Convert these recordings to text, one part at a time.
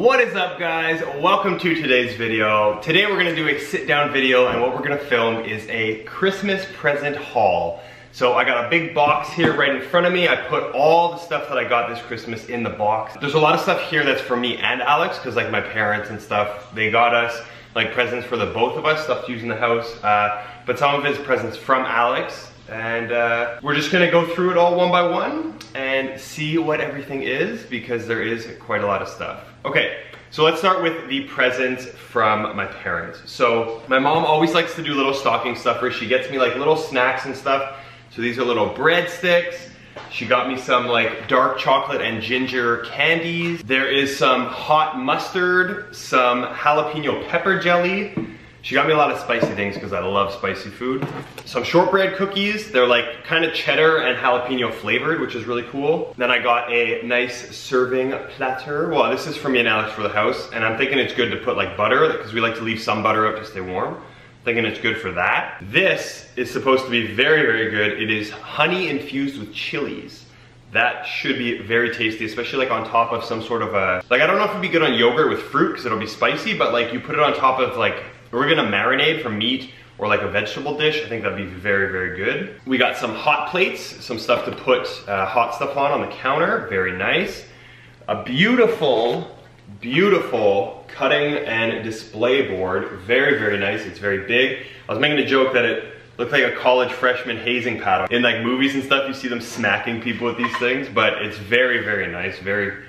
What is up guys? Welcome to today's video. Today we're gonna do a sit down video and what we're gonna film is a Christmas present haul. So I got a big box here right in front of me. I put all the stuff that I got this Christmas in the box. There's a lot of stuff here that's for me and Alex because like my parents and stuff, they got us like presents for the both of us, stuff to use in the house. Uh, but some of it's presents from Alex and uh, we're just gonna go through it all one by one and see what everything is because there is quite a lot of stuff. Okay, so let's start with the presents from my parents. So my mom always likes to do little stocking stuffers. She gets me like little snacks and stuff. So these are little breadsticks. She got me some like dark chocolate and ginger candies. There is some hot mustard, some jalapeno pepper jelly, she got me a lot of spicy things because I love spicy food. Some shortbread cookies. They're like kind of cheddar and jalapeno flavored, which is really cool. Then I got a nice serving platter. Well, this is for me and Alex for the house. And I'm thinking it's good to put like butter because we like to leave some butter up to stay warm. Thinking it's good for that. This is supposed to be very, very good. It is honey infused with chilies. That should be very tasty, especially like on top of some sort of a, like I don't know if it'd be good on yogurt with fruit because it'll be spicy, but like you put it on top of like we're gonna marinate for meat or like a vegetable dish, I think that'd be very, very good. We got some hot plates, some stuff to put uh, hot stuff on on the counter, very nice. A beautiful, beautiful cutting and display board, very, very nice, it's very big. I was making a joke that it looked like a college freshman hazing paddle. In like movies and stuff, you see them smacking people with these things, but it's very, very nice, very,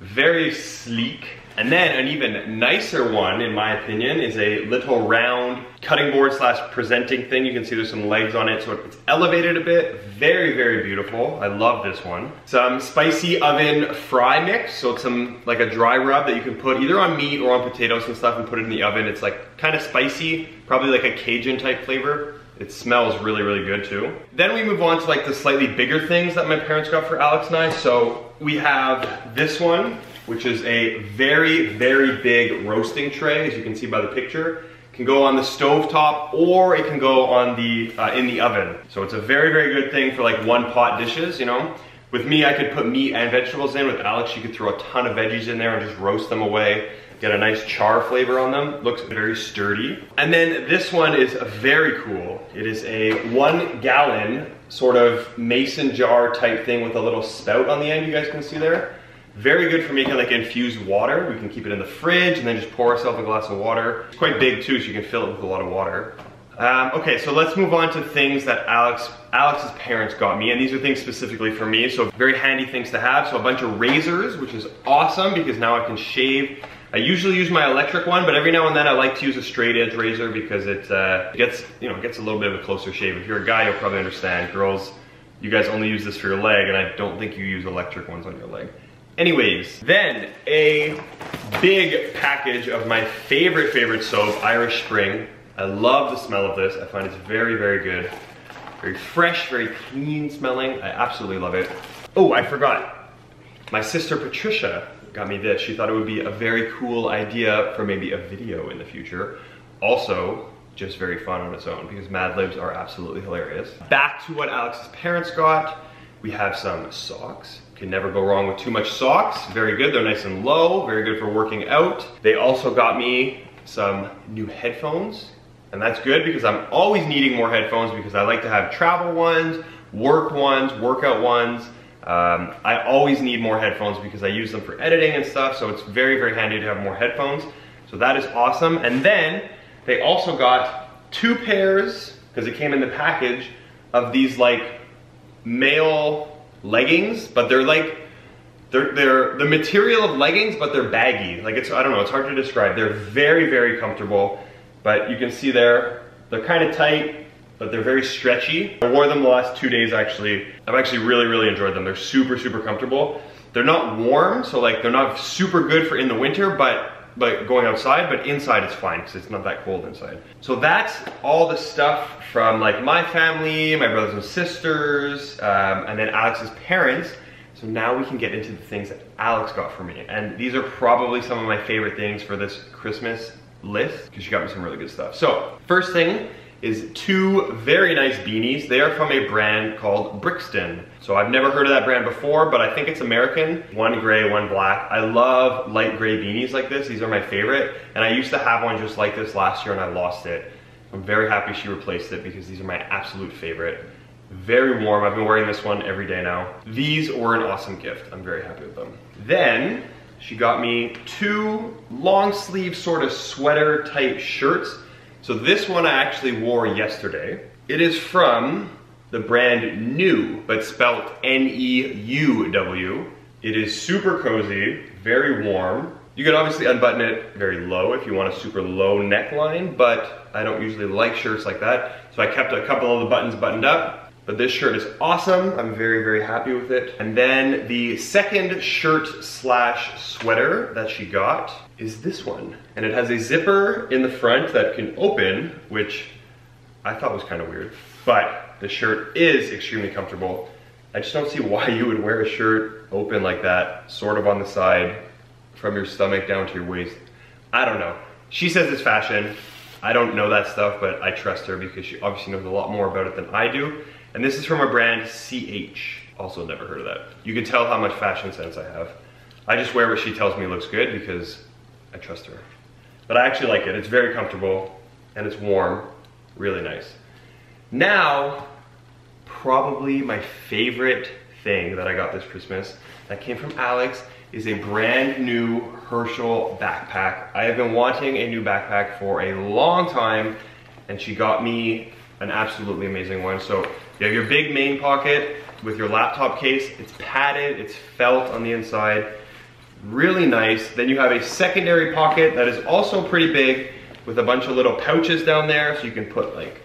very sleek. And then an even nicer one, in my opinion, is a little round cutting board slash presenting thing. You can see there's some legs on it, so it's elevated a bit. Very, very beautiful. I love this one. Some spicy oven fry mix, so it's some like a dry rub that you can put either on meat or on potatoes and stuff and put it in the oven. It's like kind of spicy, probably like a Cajun type flavor. It smells really, really good too. Then we move on to like the slightly bigger things that my parents got for Alex and I. So we have this one, which is a very, very big roasting tray, as you can see by the picture. It can go on the stove top or it can go on the uh, in the oven. So it's a very, very good thing for like one pot dishes, you know. With me, I could put meat and vegetables in. With Alex, you could throw a ton of veggies in there and just roast them away. Get a nice char flavor on them. Looks very sturdy. And then this one is very cool. It is a one gallon sort of mason jar type thing with a little spout on the end you guys can see there. Very good for making like infused water. We can keep it in the fridge and then just pour ourselves a glass of water. It's quite big too, so you can fill it with a lot of water. Um, okay, so let's move on to things that Alex, Alex's parents got me, and these are things specifically for me, so very handy things to have. So a bunch of razors, which is awesome because now I can shave. I usually use my electric one, but every now and then I like to use a straight edge razor because it uh, gets, you know, gets a little bit of a closer shave. If you're a guy, you'll probably understand. Girls, you guys only use this for your leg, and I don't think you use electric ones on your leg. Anyways, then a big package of my favorite, favorite soap, Irish Spring. I love the smell of this. I find it's very, very good. Very fresh, very clean smelling. I absolutely love it. Oh, I forgot. My sister Patricia got me this. She thought it would be a very cool idea for maybe a video in the future. Also, just very fun on its own because Mad Libs are absolutely hilarious. Back to what Alex's parents got. We have some socks. Can never go wrong with too much socks. Very good, they're nice and low, very good for working out. They also got me some new headphones, and that's good because I'm always needing more headphones because I like to have travel ones, work ones, workout ones. Um, I always need more headphones because I use them for editing and stuff, so it's very, very handy to have more headphones. So that is awesome. And then they also got two pairs, because it came in the package, of these like male leggings, but they're like, they're, they're the material of leggings, but they're baggy. Like it's, I don't know, it's hard to describe. They're very, very comfortable, but you can see there, they're kind of tight, but they're very stretchy. I wore them the last two days actually. I've actually really, really enjoyed them. They're super, super comfortable. They're not warm, so like they're not super good for in the winter, but but going outside, but inside it's fine because it's not that cold inside. So that's all the stuff from like my family, my brothers and sisters, um, and then Alex's parents. So now we can get into the things that Alex got for me. And these are probably some of my favorite things for this Christmas list because she got me some really good stuff. So first thing is two very nice beanies. They are from a brand called Brixton. So I've never heard of that brand before, but I think it's American. One gray, one black. I love light gray beanies like this. These are my favorite. And I used to have one just like this last year and I lost it. I'm very happy she replaced it because these are my absolute favorite. Very warm. I've been wearing this one every day now. These were an awesome gift. I'm very happy with them. Then she got me two long sleeve sort of sweater type shirts. So this one I actually wore yesterday. It is from the brand New, but spelled N-E-U-W. It is super cozy, very warm. You can obviously unbutton it very low if you want a super low neckline, but I don't usually like shirts like that. So I kept a couple of the buttons buttoned up. But this shirt is awesome. I'm very, very happy with it. And then the second shirt slash sweater that she got is this one. And it has a zipper in the front that can open, which I thought was kind of weird. But the shirt is extremely comfortable. I just don't see why you would wear a shirt open like that, sort of on the side, from your stomach down to your waist. I don't know. She says it's fashion. I don't know that stuff, but I trust her because she obviously knows a lot more about it than I do. And this is from a brand CH. Also never heard of that. You can tell how much fashion sense I have. I just wear what she tells me looks good because I trust her. But I actually like it. It's very comfortable and it's warm. Really nice. Now, probably my favorite thing that I got this Christmas that came from Alex is a brand new Herschel backpack. I have been wanting a new backpack for a long time and she got me an absolutely amazing one. So you have your big main pocket with your laptop case. It's padded, it's felt on the inside. Really nice. Then you have a secondary pocket that is also pretty big with a bunch of little pouches down there so you can put like,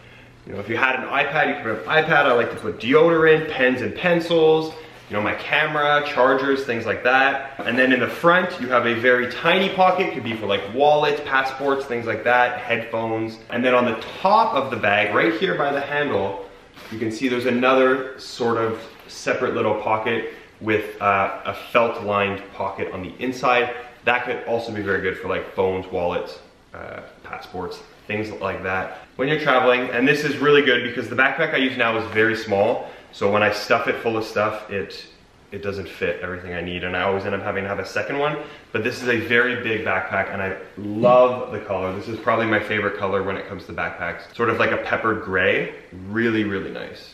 you know, if you had an iPad, you can put an iPad. I like to put deodorant, pens and pencils, you know, my camera, chargers, things like that. And then in the front, you have a very tiny pocket, could be for like wallets, passports, things like that, headphones. And then on the top of the bag, right here by the handle, you can see there's another sort of separate little pocket with uh, a felt lined pocket on the inside. That could also be very good for like phones, wallets, uh, passports, things like that when you're traveling. And this is really good because the backpack I use now is very small. So when I stuff it full of stuff, it it doesn't fit everything I need and I always end up having to have a second one. But this is a very big backpack and I love the color. This is probably my favorite color when it comes to backpacks. Sort of like a peppered gray. Really, really nice.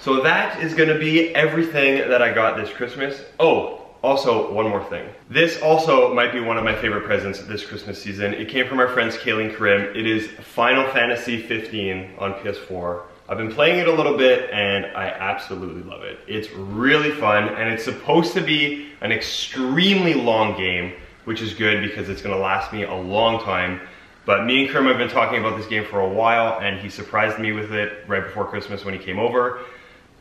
So that is gonna be everything that I got this Christmas. Oh, also, one more thing. This also might be one of my favorite presents this Christmas season. It came from our friends Kaylee and Karim. It is Final Fantasy 15 on PS4. I've been playing it a little bit and I absolutely love it. It's really fun and it's supposed to be an extremely long game, which is good because it's gonna last me a long time. But me and Karim have been talking about this game for a while and he surprised me with it right before Christmas when he came over.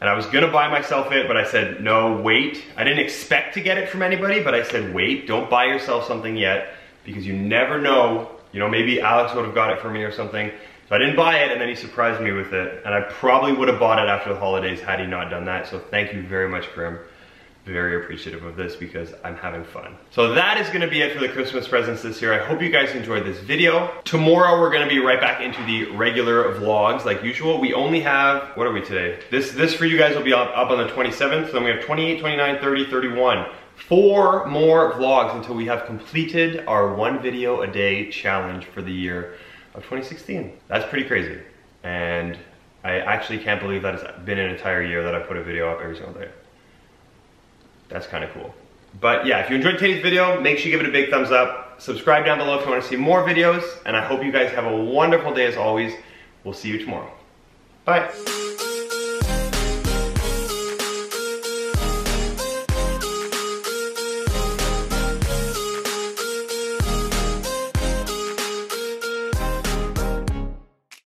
And I was gonna buy myself it, but I said, no, wait. I didn't expect to get it from anybody, but I said, wait, don't buy yourself something yet because you never know. You know, maybe Alex would have got it for me or something. So I didn't buy it and then he surprised me with it. And I probably would have bought it after the holidays had he not done that. So thank you very much, Karim. Very appreciative of this because I'm having fun. So that is gonna be it for the Christmas presents this year. I hope you guys enjoyed this video. Tomorrow we're gonna be right back into the regular vlogs like usual. We only have, what are we today? This, this for you guys will be up, up on the 27th. Then we have 28, 29, 30, 31 four more vlogs until we have completed our one video a day challenge for the year of 2016. That's pretty crazy. And I actually can't believe that it's been an entire year that I put a video up every single day. That's kind of cool. But yeah, if you enjoyed today's video, make sure you give it a big thumbs up. Subscribe down below if you want to see more videos. And I hope you guys have a wonderful day as always. We'll see you tomorrow. Bye.